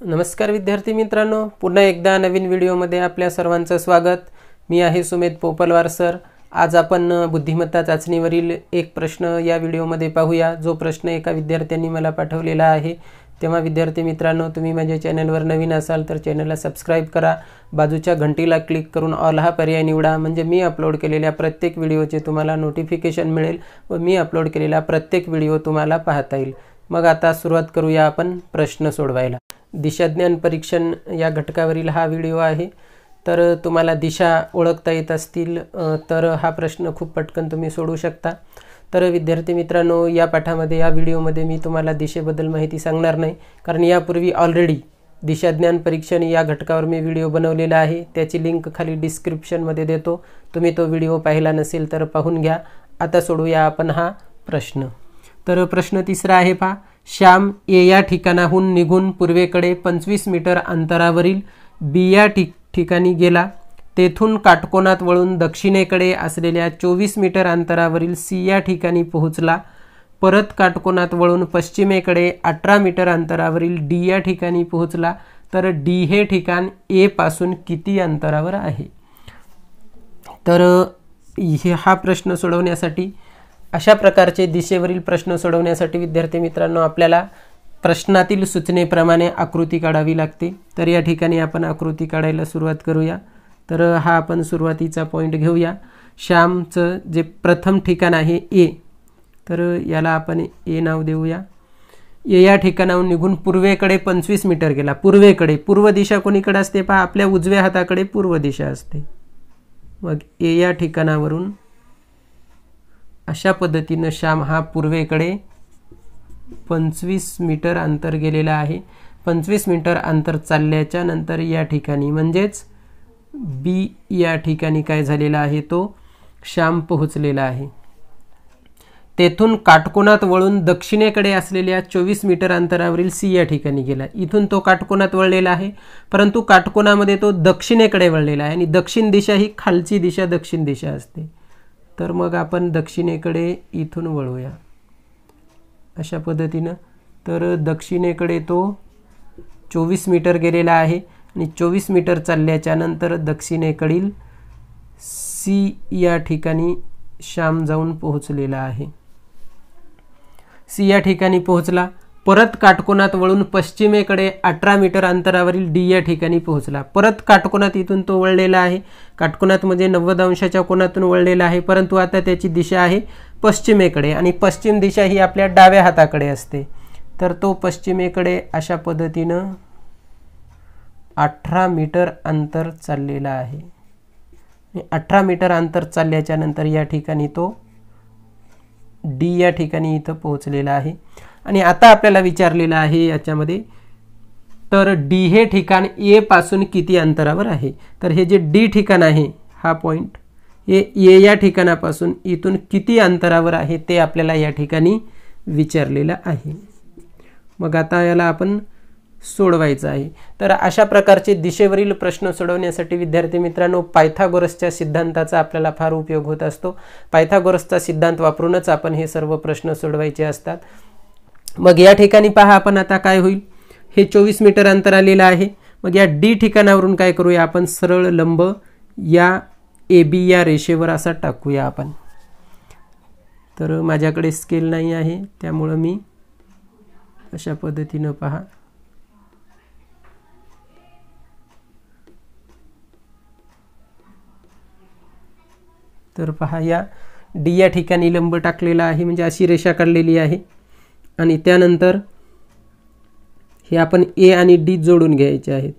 नमस्कार विद्यार्थी मित्रांनो पुन्हा एकदा नवीन व्हिडिओमध्ये आपल्या सर्वांचं स्वागत. मी आहे सुमेध पोपलवार सर. आज आपण बुद्धिमत्ता चाचणीवरील एक प्रश्न या व्हिडिओमध्ये पाहूया. जो प्रश्न एका विद्यार्थ्यांनी मला पाठवलेला आहे. तेव्हा विद्यार्थी मित्रांनो तुम्ही माझ्या चॅनलवर नवीन असाल तर चॅनलला सबस्क्राईब करा. बाजूच्या घंटीला क्लिक करून ऑल हा पर्याय निवडा. म्हणजे मी अपलोड केलेल्या प्रत्येक व्हिडिओचे तुम्हाला नोटिफिकेशन मिळेल व मी अपलोड केलेला प्रत्येक व्हिडिओ तुम्हाला पाहता येईल. मग आता सुरुवात करूया आपण प्रश्न सोडवायला. दिशाज्ञान परीक्षण या घटकावरील हा व्हिडिओ आहे. तर तुम्हाला दिशा ओळखता येत असतील तर हा प्रश्न खूप पटकन तुम्ही सोडवू शकता. तर विद्यार्थी मित्रांनो या पाठामध्ये या व्हिडिओमध्ये मी तुम्हाला दिशेबद्दल माहिती सांगणार नाही. कारण यापूर्वी ऑलरेडी दिशाज्ञान परीक्षण या घटकावर मी व्हिडिओ बनवलेला आहे. त्याची लिंक खाली डिस्क्रिप्शनमध्ये देतो. तुम्ही तो व्हिडिओ पाहिला नसेल तर पाहून घ्या. आता सोडूया आपण हा प्रश्न. तर प्रश्न तिसरा आहे पहा. श्याम ए या ठिकाणाहून निघून पूर्वेकडे पंचवीस मीटर अंतरावरील बी या ठिक ठिकाणी गेला. तेथून काटकोनात वळून दक्षिणेकडे असलेल्या चोवीस मीटर अंतरावरील सी या ठिकाणी पोहोचला. परत काटकोनात वळून पश्चिमेकडे अठरा मीटर अंतरावरील डी या ठिकाणी पोहोचला. तर डी हे ठिकाण ए पासून किती अंतरावर आहे? तर हे हा प्रश्न सोडवण्यासाठी अशा प्रकारचे दिशेवरील प्रश्न सोडवण्यासाठी विद्यार्थी मित्रांनो आपल्याला प्रश्नातील सूचनेप्रमाणे आकृती काढावी लागते. तर या ठिकाणी आपण आकृती काढायला सुरुवात करूया. तर हा आपण सुरुवातीचा पॉईंट घेऊया. श्यामचं जे प्रथम ठिकाण आहे ए तर याला आपण ए नाव देऊया. ए या ठिकाणाहून निघून पूर्वेकडे पंचवीस मीटर गेला. पूर्वेकडे पूर्व दिशा कोणीकडे असते? पहा आपल्या उजव्या हाताकडे पूर्व दिशा असते. मग ए या ठिकाणावरून अशा पद्धतीनं श्याम हा पूर्वेकडे पंचवीस मीटर अंतर गेलेला आहे. पंचवीस मीटर अंतर चालल्याच्या नंतर या ठिकाणी म्हणजेच बी या ठिकाणी काय झालेला आहे? तो श्याम पोहोचलेला आहे. तेथून काटकोनात वळून दक्षिणेकडे असलेल्या चोवीस मीटर अंतरावरील सी या ठिकाणी गेला. इथून तो काटकोनात वळलेला आहे परंतु काटकोनामध्ये तो दक्षिणेकडे वळलेला आहे आणि दक्षिण दिशा ही खालची दिशा दक्षिण दिशा असते. तर मग आपण दक्षिणेकडे इथून वळूया. अशा पद्धतीनं. तर दक्षिणेकडे तो चोवीस मीटर गेलेला आहे आणि चोवीस मीटर चालल्याच्या नंतर दक्षिणेकडील सी या ठिकाणी श्याम जाऊन पोहोचलेला आहे. सी या ठिकाणी पोहोचला. परत काटकोनात वळून पश्चिमेकडे अठरा मीटर अंतरावरील डी या ठिकाणी पोहोचला. परत काटकोनात इथून तो वळलेला आहे. काटकोनात म्हणजे नव्वद अंशाच्या कोनातून वळलेला आहे परंतु आता त्याची दिशा आहे पश्चिमेकडे आणि पश्चिम दिशा ही आपल्या डाव्या हाताकडे असते. तर तो पश्चिमेकडे अशा पद्धतीनं अठरा मीटर अंतर चाललेला आहे. अठरा मीटर अंतर चालल्याच्या नंतर या ठिकाणी तो डी या ठिकाणी इथं पोहोचलेला आहे. आणि आता आपल्याला विचारलेलं आहे याच्यामध्ये तर डी हे ठिकाण ए पासून किती अंतरावर आहे? तर हे जे डी ठिकाण आहे हा पॉईंट हे ए या ठिकाणापासून इथून किती अंतरावर आहे ते आपल्याला या ठिकाणी विचारलेलं आहे. मग आता याला आपण सोडवायचं आहे. तर अशा प्रकारचे दिशेवरील प्रश्न सोडवण्यासाठी विद्यार्थी मित्रांनो पायथागोरसच्या सिद्धांताचा आपल्याला फार उपयोग होत असतो. पायथागोरसचा सिद्धांत वापरूनच आपण हे सर्व प्रश्न सोडवायचे असतात. मग या ठिकाणी पहा आपण आता काय होईल. हे चोवीस मीटर अंतर आलेलं आहे. मग या डी ठिकाणावरून काय करूया आपण? सरळ लंब या ए बी या रेषेवर असा टाकूया आपण. तर माझ्याकडे स्केल नाही आहे त्यामुळं मी अशा पद्धतीनं पहा. तर पहा या डी या ठिकाणी लंब टाकलेला आहे म्हणजे अशी रेषा काढलेली आहे. आणि त्यानंतर हे आपण ए आणि डी जोडून घ्यायचे आहेत.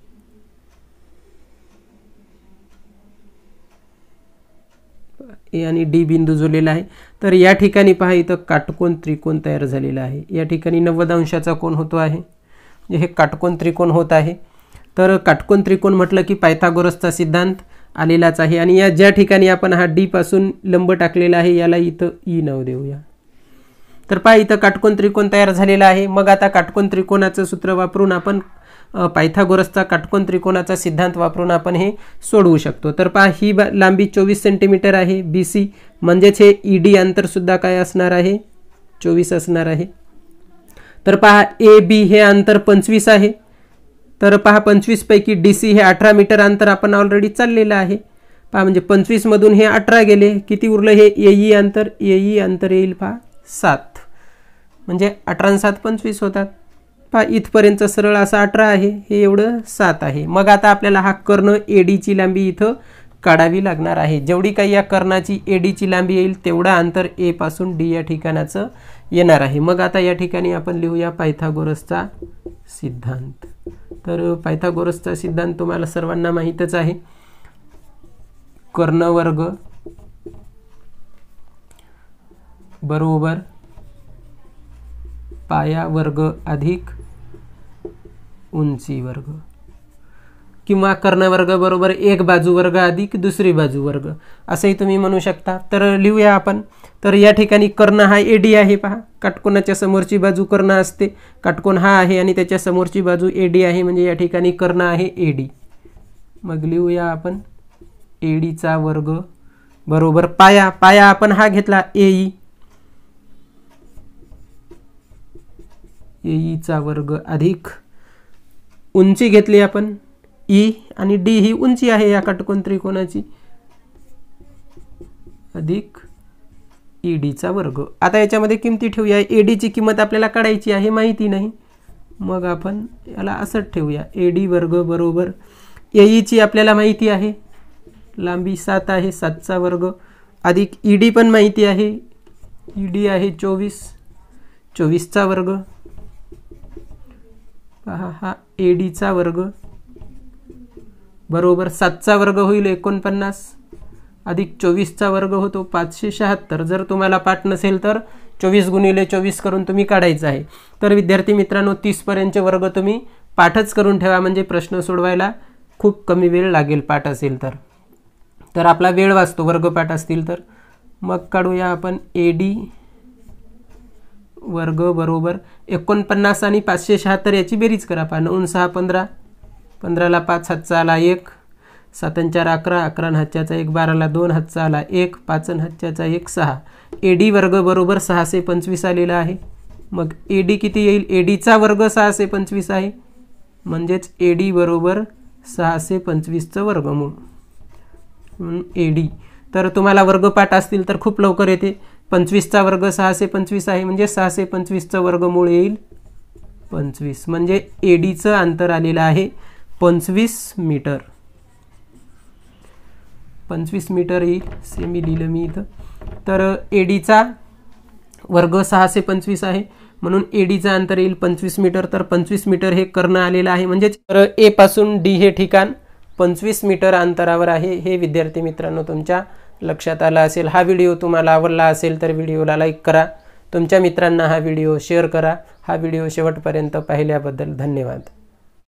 ए आणि डी बिंदू जोडलेला आहे. तर या ठिकाणी पहा इथं काटकोन त्रिकोण तयार झालेला आहे. या ठिकाणी नव्वद अंशाचा कोण होतो आहे. म्हणजे हे काटकोन त्रिकोण होत आहे. तर काटकोन त्रिकोण म्हटलं की पायथागोरसचा सिद्धांत आलेलाच आहे. आणि या ज्या ठिकाणी आपण हा डीपासून लंब टाकलेला आहे याला इथं ई नाव देऊया. तर पहा इथं काटकोन त्रिकोण तयार झालेला आहे. मग आता काटकोन त्रिकोणाचं सूत्र वापरून आपण पायथागोरसचा काटकोन त्रिकोणाचा सिद्धांत वापरून आपण हे सोडवू शकतो. तर पहा ही लांबी चोवीस सेंटीमीटर आहे. बी सी म्हणजेच हे ई डी अंतरसुद्धा काय असणार आहे? चोवीस असणार आहे. तर पहा ए बी हे अंतर पंचवीस आहे. तर पहा पंचवीसपैकी डी सी हे अठरा मीटर अंतर आपण ऑलरेडी चाललेलं आहे. पहा म्हणजे पंचवीसमधून हे अठरा गेले. किती उरलं? हे एई अंतर येई अंतर येईल पहा सात. म्हणजे अठरा सात पंचवीस होतात. पहा इथपर्यंत सरळ असा अठरा आहे हे एवढं सात आहे. मग आता आपल्याला हा कर्ण एडीची लांबी इथं काढावी लागणार आहे. जेवढी काही या कर्णाची एडीची लांबी येईल तेवढा अंतर ए पासून डी या ठिकाणाचं येणार आहे. मग आता या ठिकाणी आपण लिहूया पायथागोरसचा सिद्धांत. तर पायथागोरसचा सिद्धांत तुम्हाला सर्वांना माहीतच आहे. कर्णवर्ग बरोबर पाया वर्ग अधिक उंची वर्ग. किंवा कर्णवर्ग बरोबर एक बाजू वर्ग अधिक दुसरी बाजू वर्ग असंही तुम्ही म्हणू शकता. तर लिहूया आपण. तर या ठिकाणी कर्ण हा एडी आहे पहा. काटकोनाच्या समोरची बाजू कर्ण असते. काटकोन हा आहे आणि त्याच्या समोरची बाजू एडी आहे. म्हणजे या ठिकाणी कर्ण आहे एडी मग लिहूया आपण. एडीचा वर्ग बरोबर पाया. पाया आपण हा घेतला एई ईचा वर्ग अधिक. उंची घेतली आपण. ई आणि डी ही उंची आहे या काटकोन त्रिकोणाची. अधिक. ईडीचा वर्ग. आता याच्यामध्ये किमती ठेवूया. डीची किंमत आपल्याला काढायची आहे माहिती नाही. मग आपण याला असंच ठेवूया. ए डी वर्ग बरोबर. एईची आपल्याला माहिती आहे. लांबी सात आहे सातचा वर्ग. अधिक ई डी पण माहिती आहे. ई डी आहे चोवीस. चोवीसचा वर्ग. पहा हा एडीचा वर्ग. बरोबर सातचा वर्ग होईल एकोणपन्नास. अधिक चोवीसचा वर्ग होतो पाचशे शहात्तर. जर तुम्हाला पाठ नसेल तर चोवीस गुणिले चोवीस करून तुम्ही काढायचं आहे. तर विद्यार्थी मित्रांनो तीसपर्यंतचे वर्ग तुम्ही पाठच करून ठेवा म्हणजे प्रश्न सोडवायला खूप कमी वेळ लागेल पाठ असेल तर. तर आपला वेळ वाचतो वर्गपाठ असतील तर. मग काढूया आपण ए डी वर्ग बरोबर एकोणपन्नास आणि पाचशे शहात्तर याची बेरीज करा. पहा नऊन सहा पंधरा. पंधराला पाच हातचा आला एक सातन चार अकरा. अकरा हातच्याचा एक बाराला दोन हातचा आला एक पाचन हातच्याचा एक सहा. ए डी वर्ग बरोबर सहाशे पंचवीस आलेला आहे. मग ए डी किती येईल? ए डीचा वर्ग सहाशे पंचवीस आहे. म्हणजेच ए डी बरोबर सहाशे पंचवीसचं वर्गमूळ. म्हणून ए डी तर तुम्हाला वर्गपाठ असतील तर खूप लवकर येते. पंचवीसचा वर्ग सहाशे पंचवीस आहे म्हणजे सहाशे पंचवीसचं वर्गमूळ येईल पंचवीस. म्हणजे एडीचं अंतर आलेलं आहे पंचवीस मीटर. पंचवीस मीटर येईल सेमी लिहिलं मी इथं. तर एडीचा वर्ग सहाशे पंचवीस आहे. म्हणून एडीचं अंतर येईल पंचवीस मीटर. तर पंचवीस मीटर हे कर्ण आलेलं आहे. म्हणजेच तर एपासून डी हे ठिकाण पंचवीस मीटर अंतरावर आहे. हे विद्यार्थी मित्रांनो तुमच्या लक्षात आला असेल हा व्हिडिओ तुम्हाला आवडला असेल तर व्हिडिओला लाईक करा. तुमच्या मित्रांना हा व्हिडिओ शेअर करा. हा व्हिडिओ शेवटपर्यंत पाहिल्याबद्दल धन्यवाद.